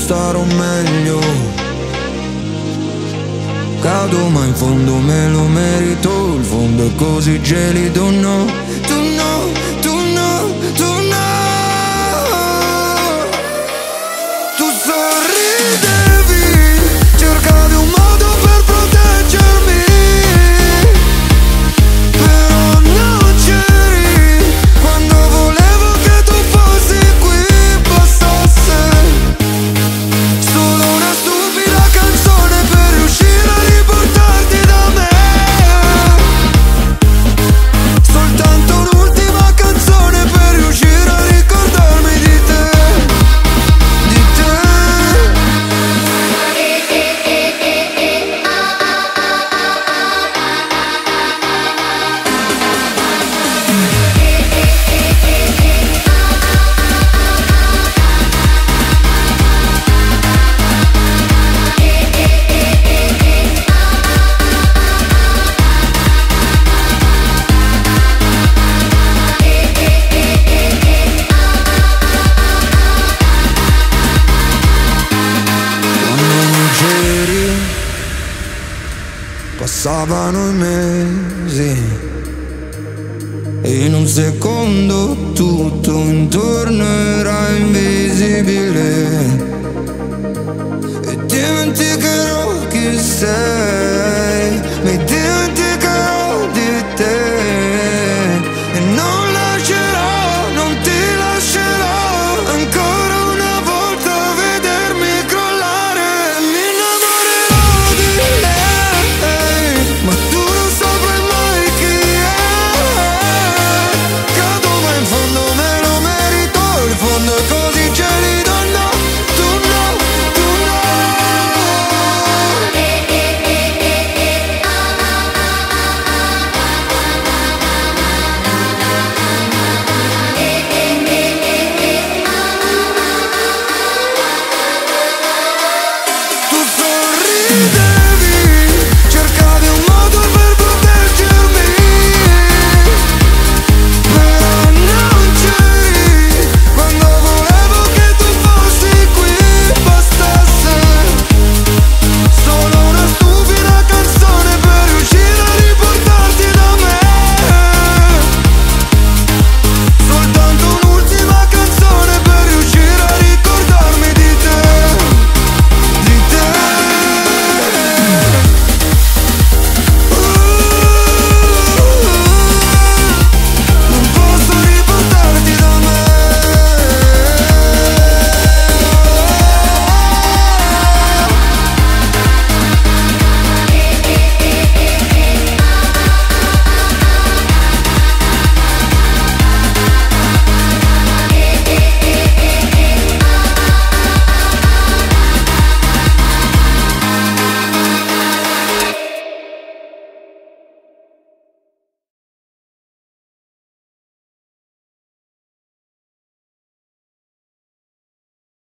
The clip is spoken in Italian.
starò meglio. Cado ma in fondo me lo merito. Il fondo è così gelido no Tu no, tu no, tu no Passavano i mesi. E in un secondo tutto intorno